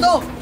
Stop!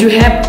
I need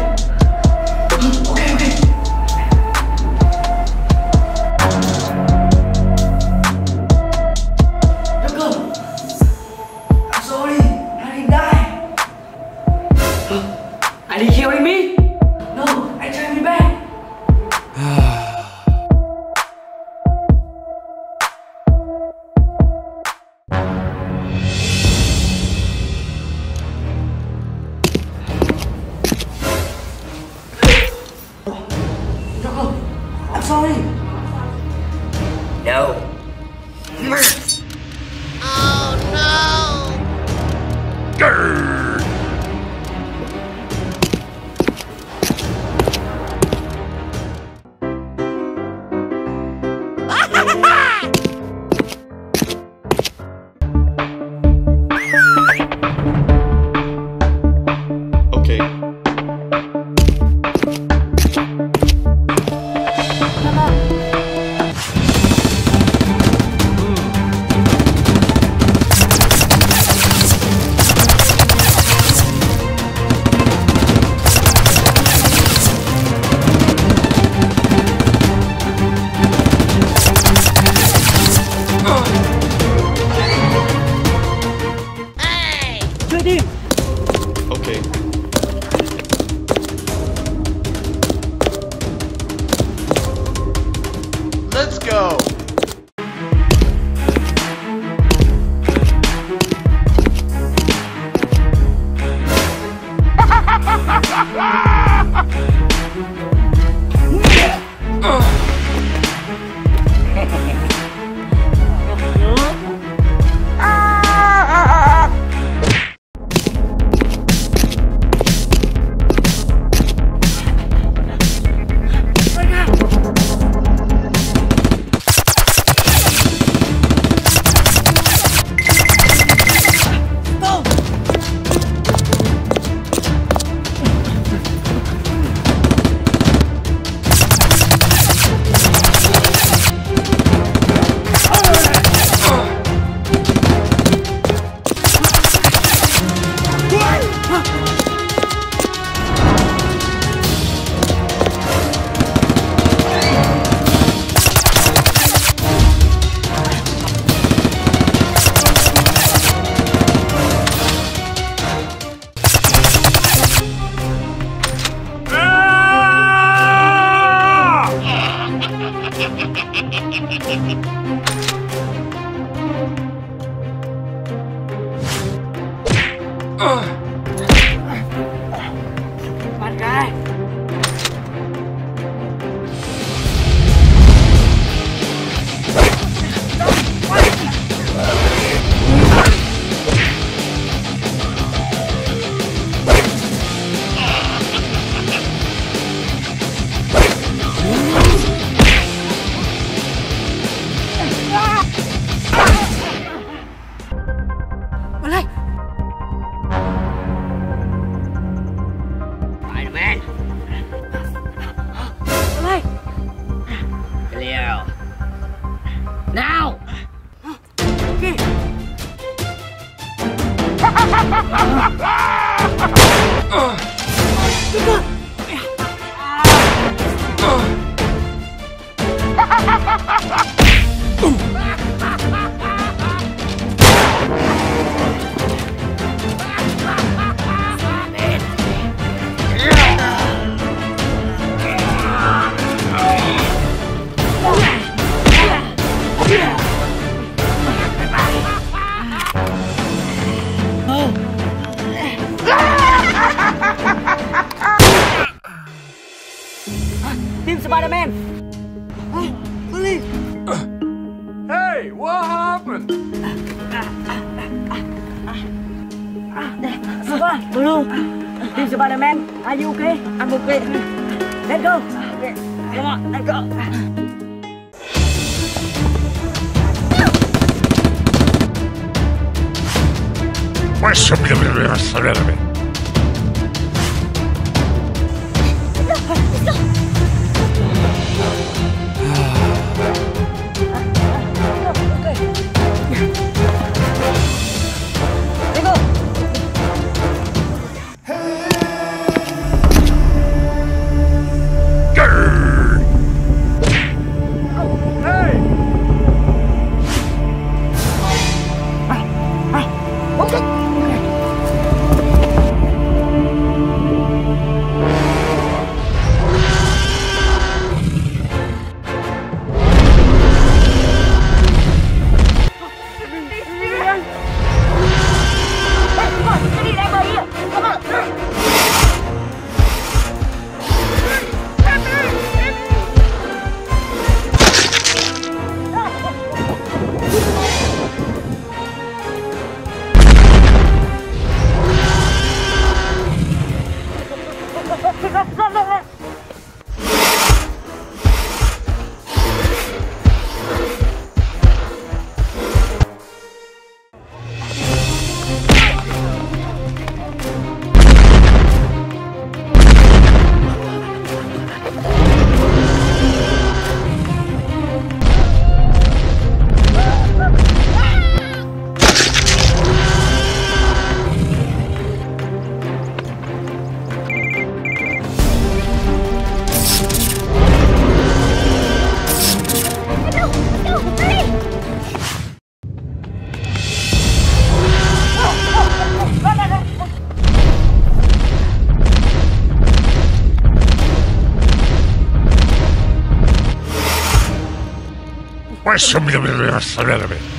Eso, mira, mira, mira, mira, mira.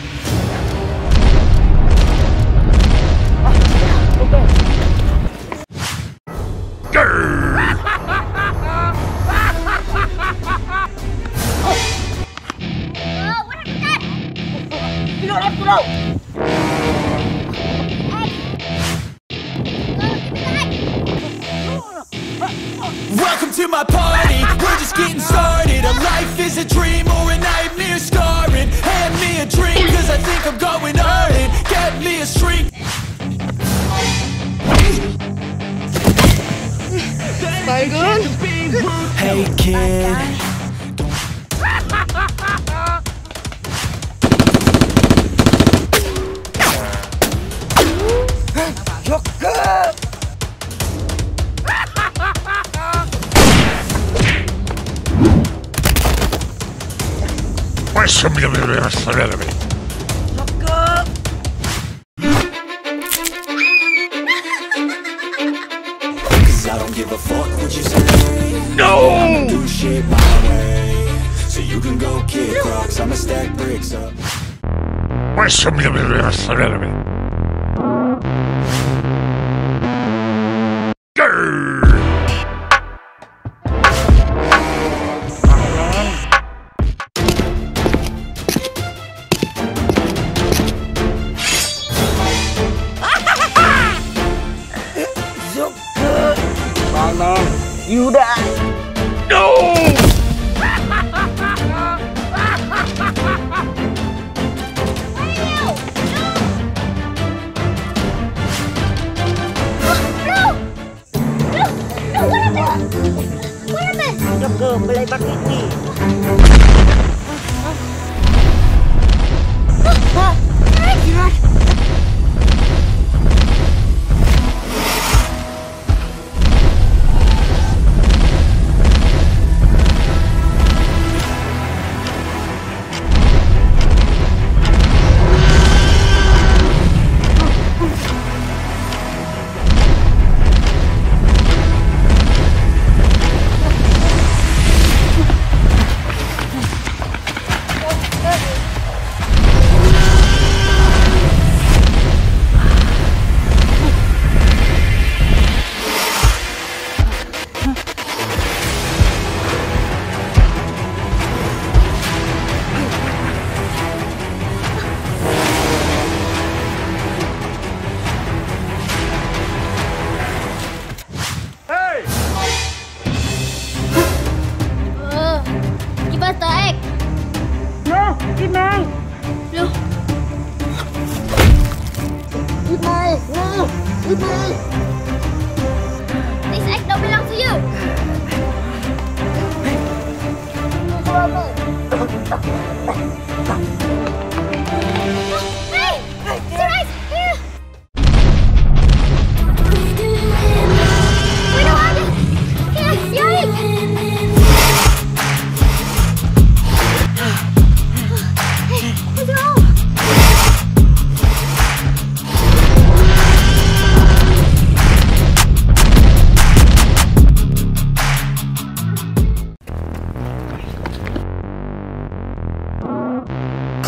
you die. No!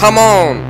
Come on!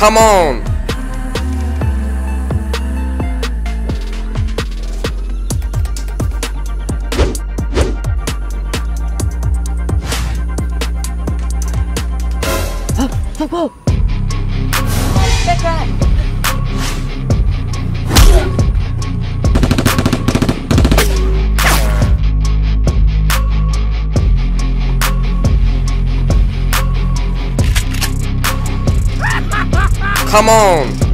Come on! Come on!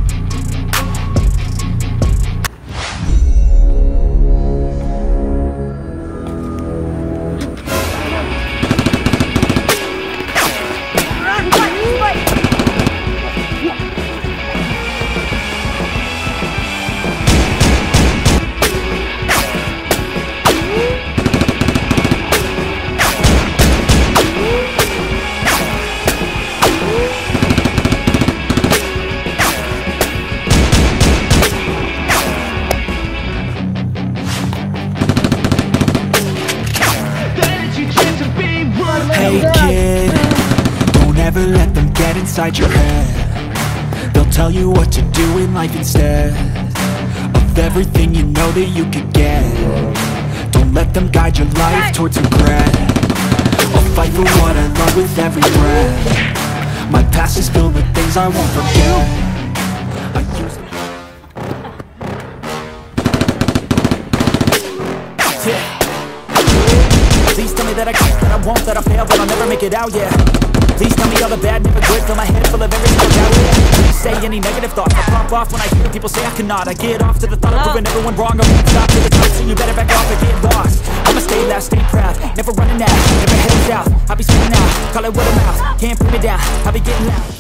Everything you could get Don't let them guide your life towards regret. I'll fight for what I love with every breath. My past is filled with things I won't forget. Please tell me that I can't, that I won't, that I fail, that I'll never make it out, yeah. Please tell me all the bad, never good, fill my head full of every single doubt, yeah Please say any negative thoughts, I pop off when I hear people say I cannot. I get off to the thought of proving everyone wrong, I won't stop to the top, so you better back off or get lost. I'ma stay loud, stay proud, never running out, never heading south I'll be speaking out, call it word of mouth, can't put me down, I'll be getting loud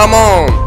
Come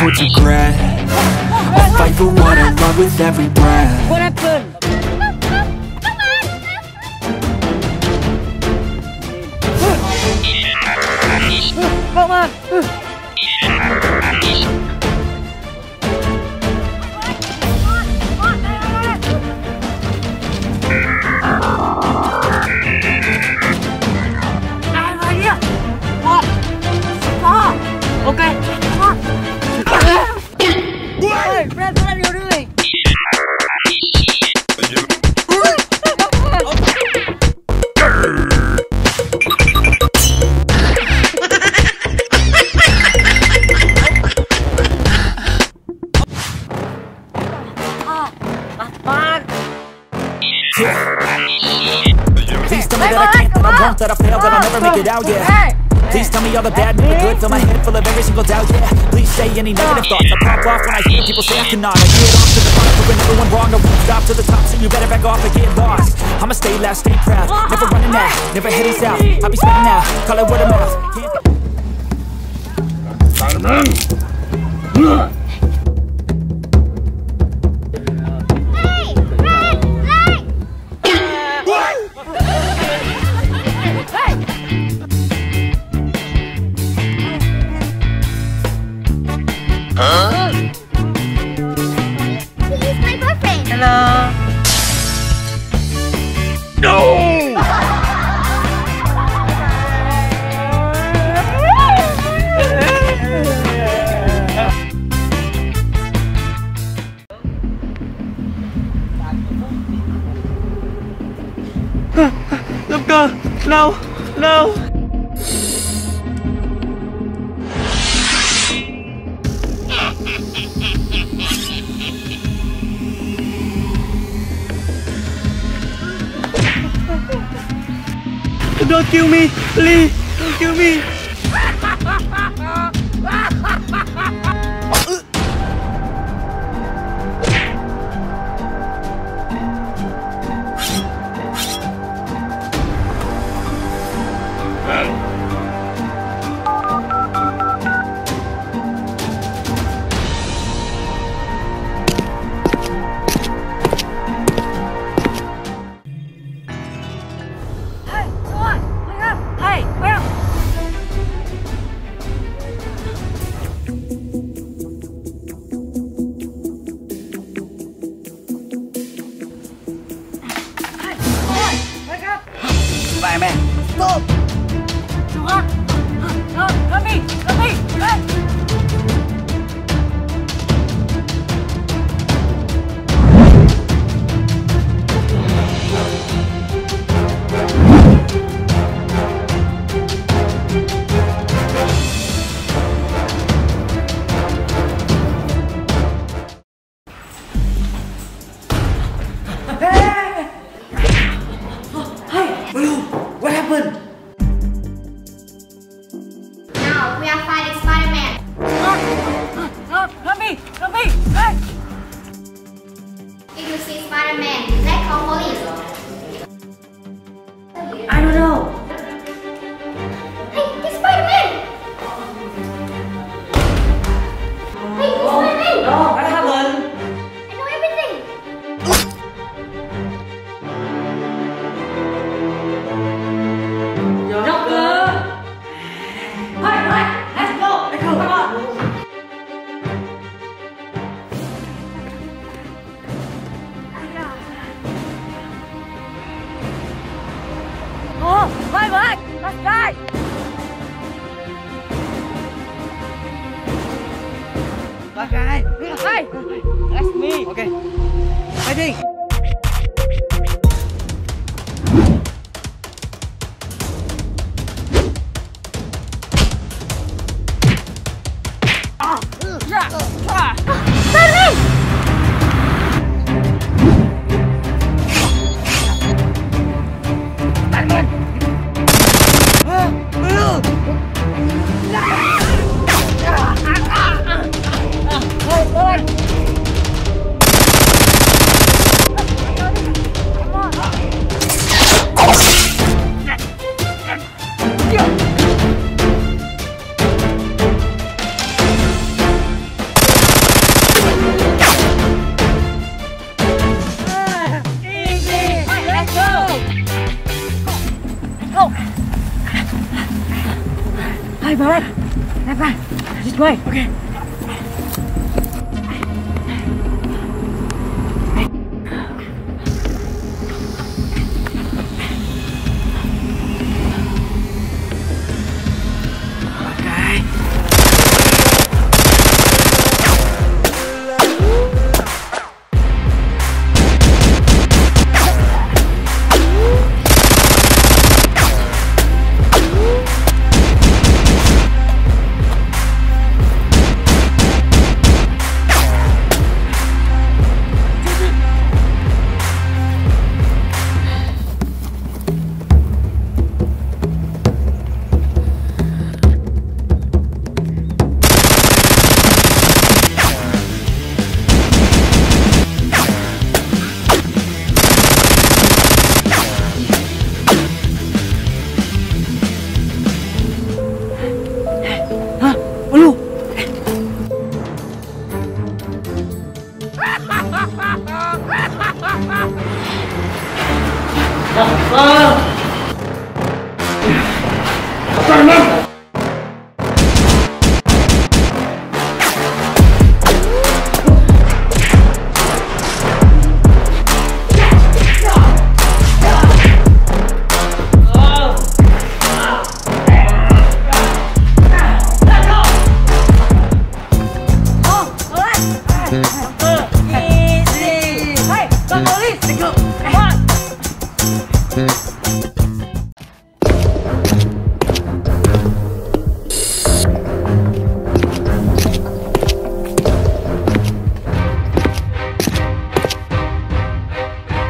your Please tell me that I can't, that I'm drunk, that I fail, that I'll never make it out, yeah Please tell me all the bad, never good, fill my head full of every single doubt, yeah. Please say any negative thoughts, I pop off when I hear people say I cannot. I get off to the front, proving everyone wrong, I won't stop to the top, so you better back off and get lost. I'ma stay loud, stay proud, never running out, never heading south. I'll be spinning out, call it word of mouth. Can't-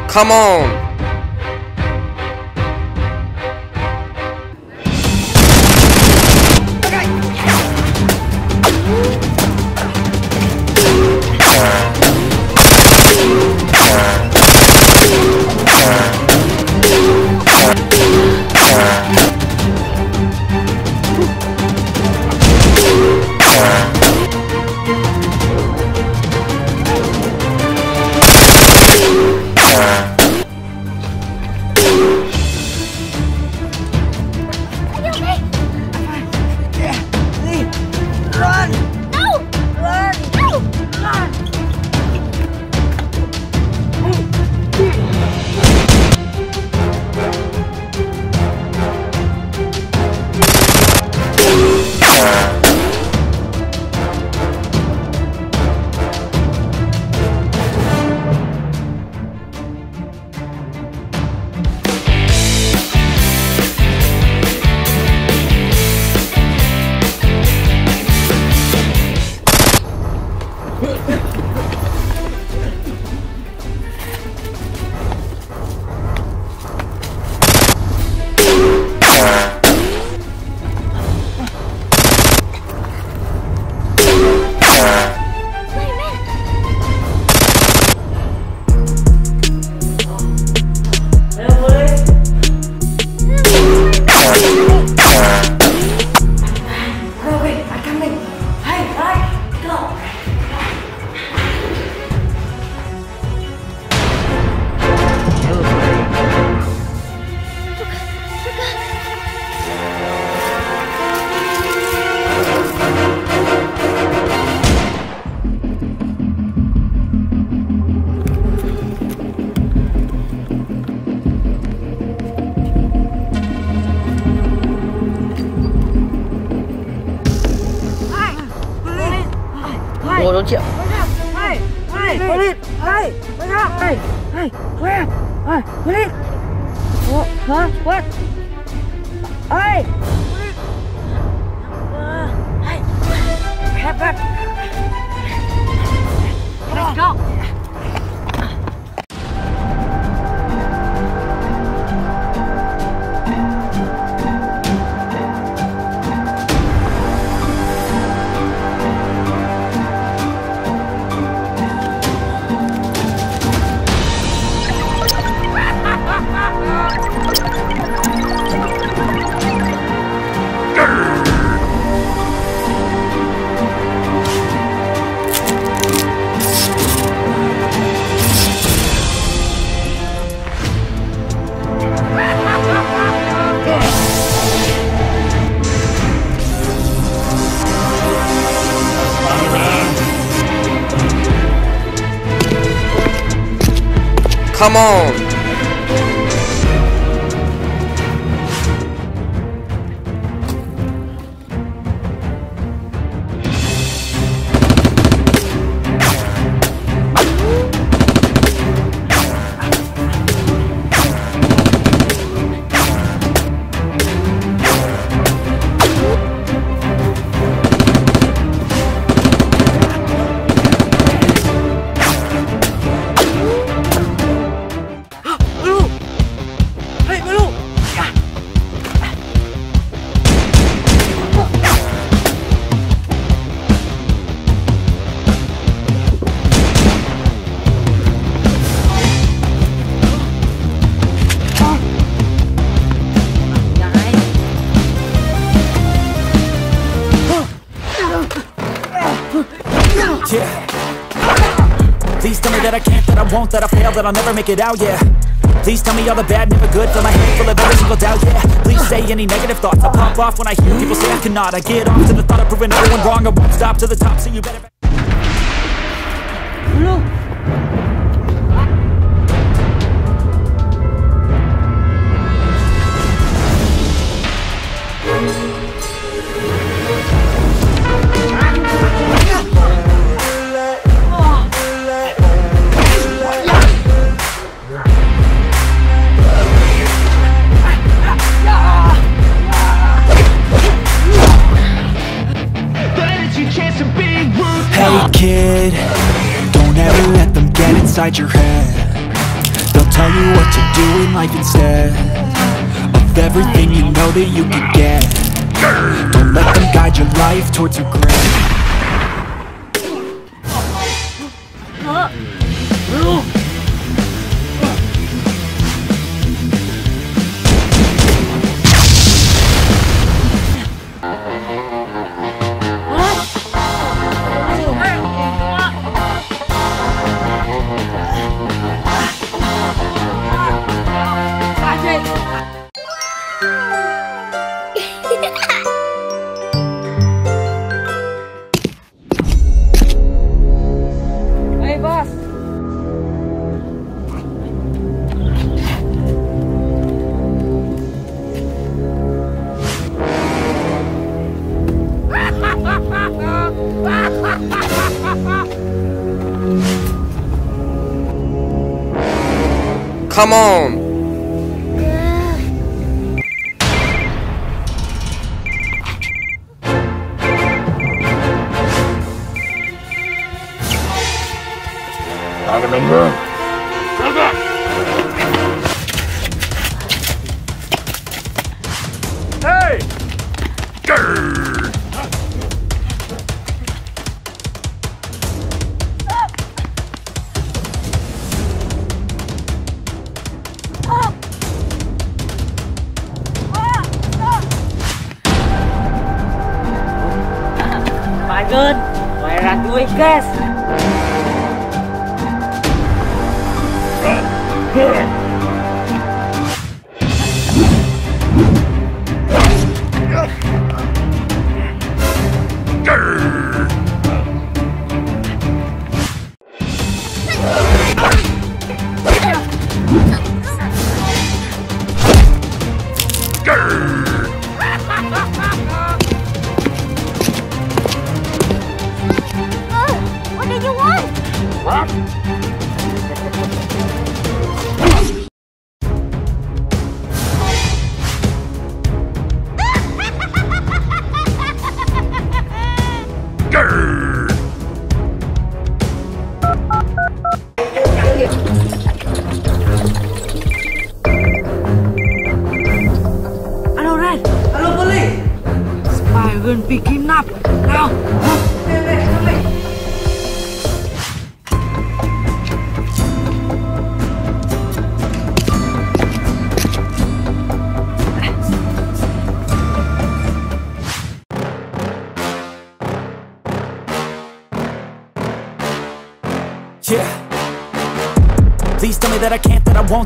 Come on. Triệu. Hey, hey, police, hey, wake up, hey, hey, where, hey, police. What, huh, what? Hey, hey, help, help. Let's go. Come on. I'll never make it out, yeah. Please tell me all the bad, never good. Fill my head full of every single doubt, yeah. Please say any negative thoughts. I pop off when I hear people say I cannot. I get off to the thought of proving everyone wrong. I won't stop to the top, so you better. Get inside your head. They'll tell you what to do in life instead Of everything you know that you could get. Don't let them guide your life towards regret Come chicas.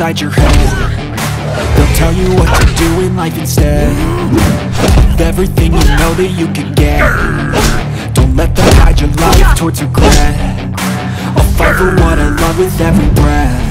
inside your head. They'll tell you what to do in life instead Of everything you know that you can get. Don't let them guide your life towards regret. I'll fight for what I love with every breath.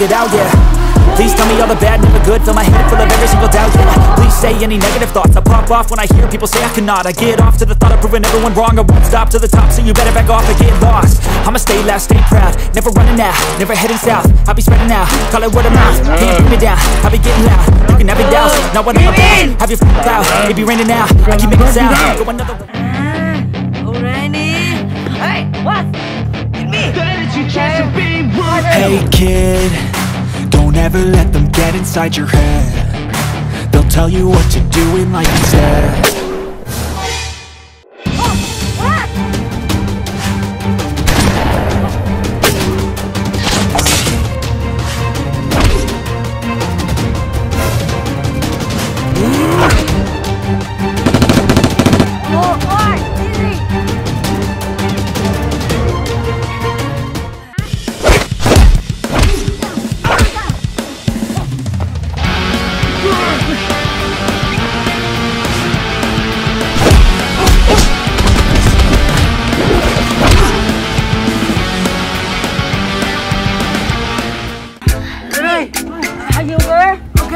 That I'll never make it out, yeah. Please tell me all the bad, never good. Fill my head full of every single doubt, yeah. Please say any negative thoughts. I pop off when I hear people say I cannot. I get off to the thought of proving everyone wrong. I won't stop to the top, so you better back off and get lost. I'ma stay loud, stay proud. Never running out, never heading south. I'll be spreading out, call it word of mouth. Can't put me down, I'll be getting loud. You can have it down, not what I'm about Have your f***ing cloud, it be raining now I keep making sound, go another Alrighty. Hey kid, don't ever let them get inside your head. They'll tell you what to do in life instead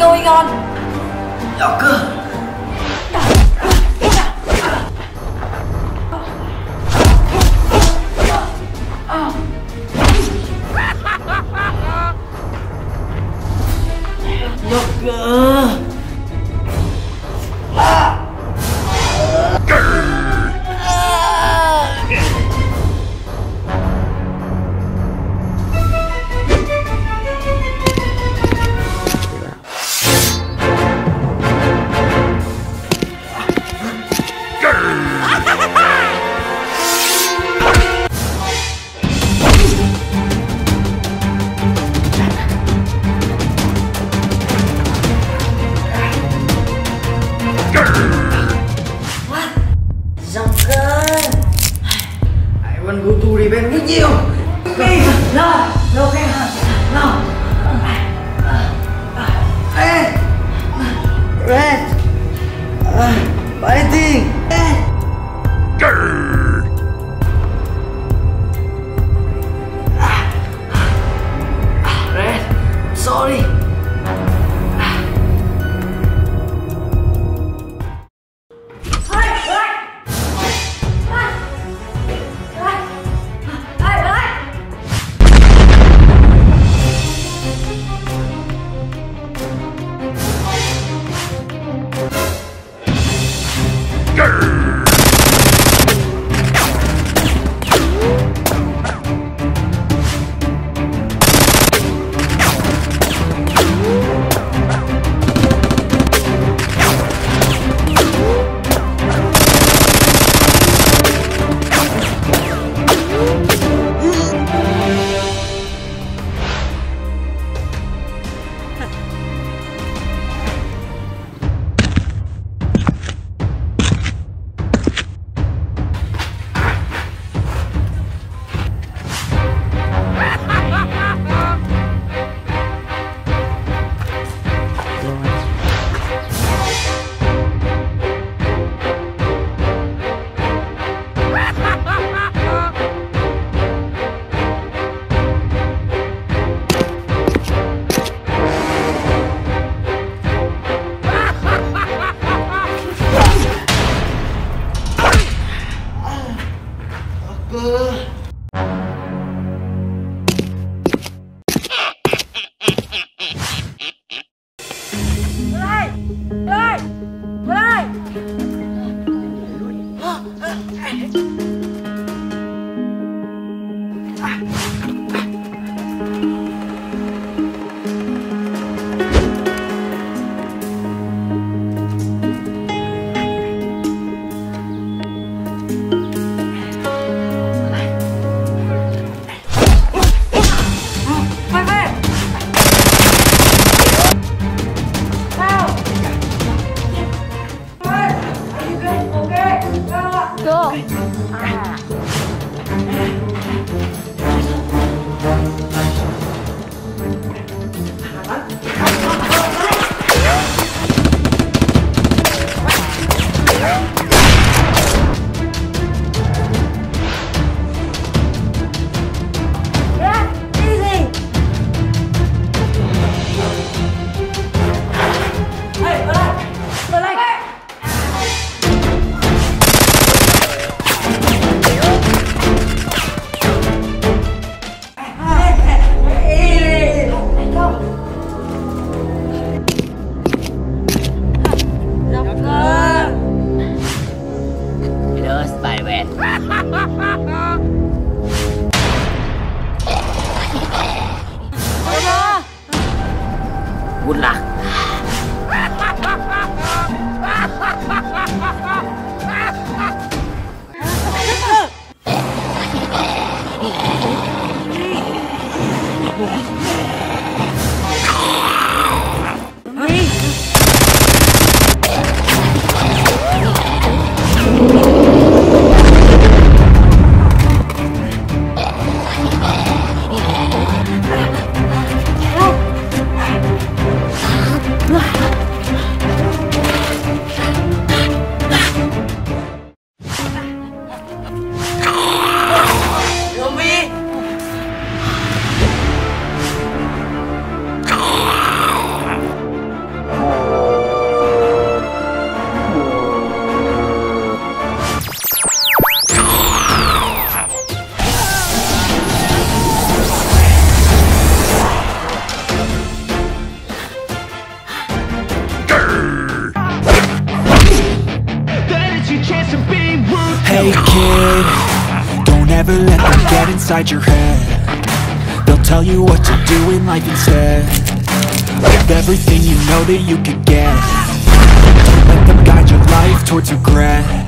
going on? Locker. Locker. Inside your head. They'll tell you what to do in life instead Of everything you know that you could get. Let them guide your life towards regret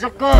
socorro.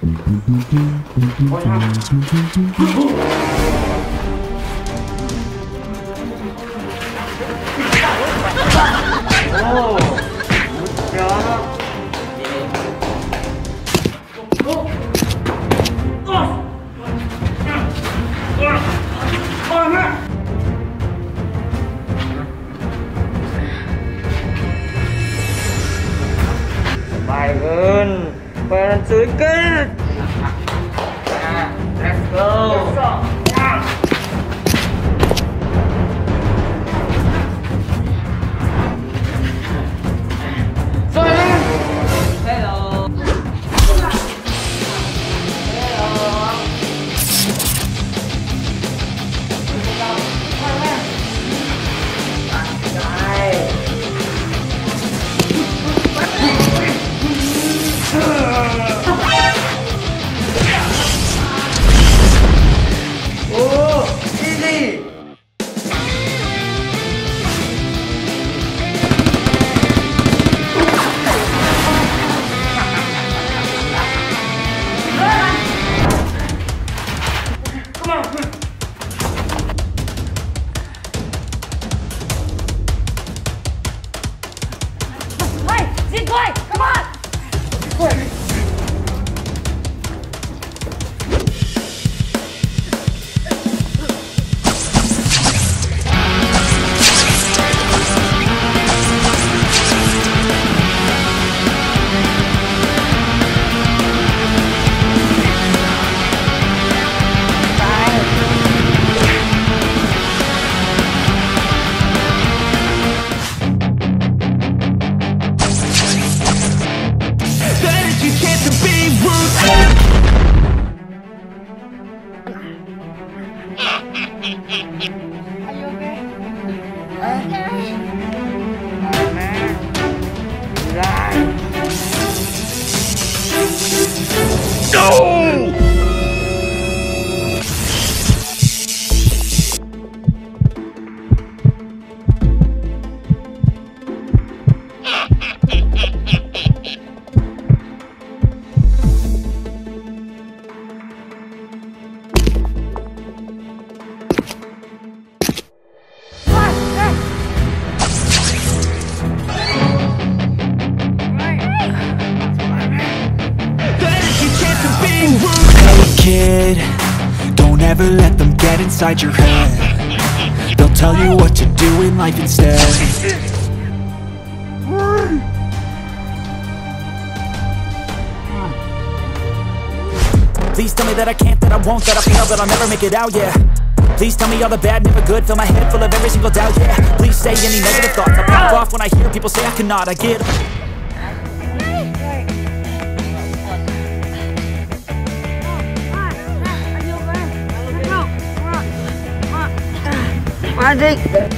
嘟嘟嘟嘟嘟嘟嘟嘟嘟嘟 That inside your head. They'll tell you what to do in life instead. Please tell me that I can't, that I won't, that I fail, that I'll never make it out, yeah. Please tell me all the bad, never good, fill my head full of every single doubt, yeah. Please say any negative thoughts, I pop off when I hear people say I cannot, I get Magic.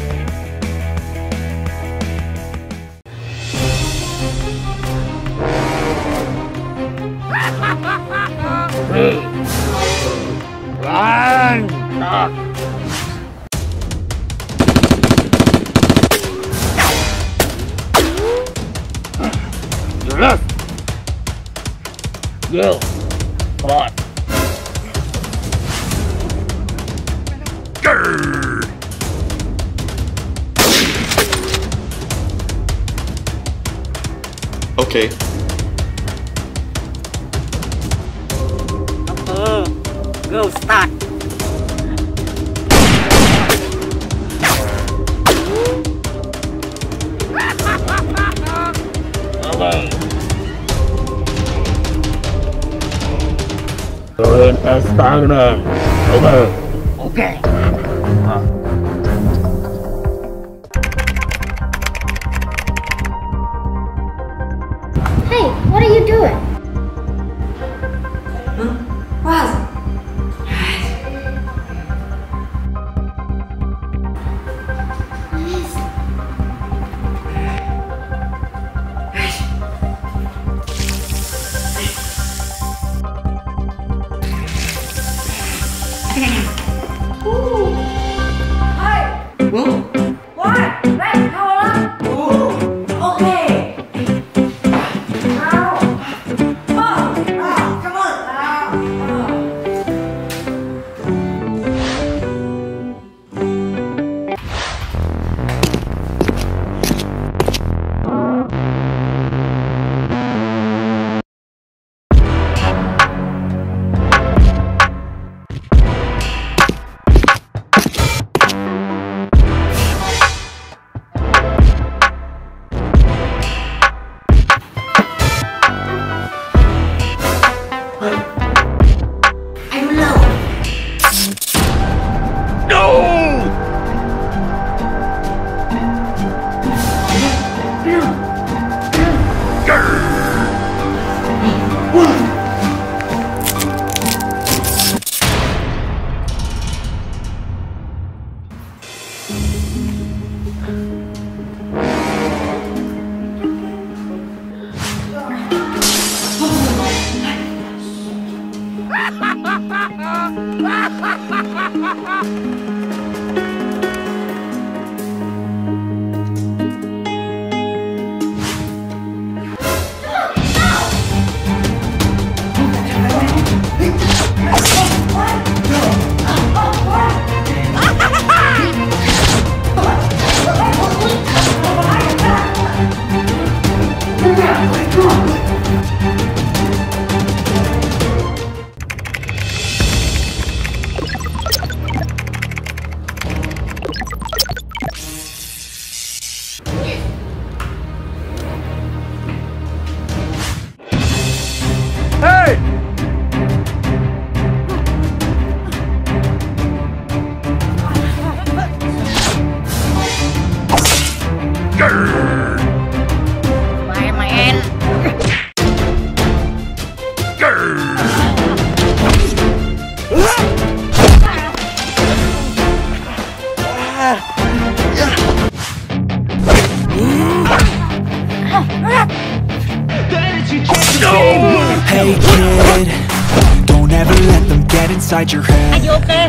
Inside your head. You okay?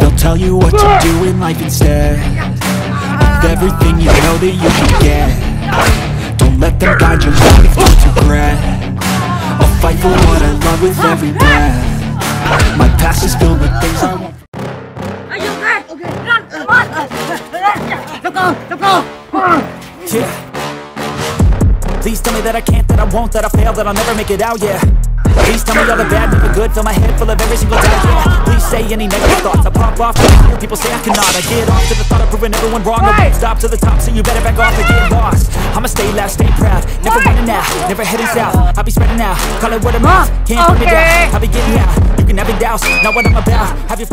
They'll tell you what to do in life instead of everything you know that you can get. Don't let them guide your life to regret. I'll fight for what I love with every breath. My past is filled with things I won't. Are you okay? Okay. Run, come on. Let's go, let's go. Yeah. Please tell me that I can't, that I won't, that I fail, that I'll never make it out, yeah. Please tell me all the bad, never good, fill my head full of every single doubt, yeah. Please say any negative thoughts, I pop off when people say I cannot. I get off to the thought of proving everyone wrong, I won't stop to the top, so you better back off and get lost. I'ma stay loud, stay proud, never running out, never heading south. I'll be spreading out, call it what I'm mouth, can't put me down. I'll be getting out, you can have it douse, not what I'm about. Have your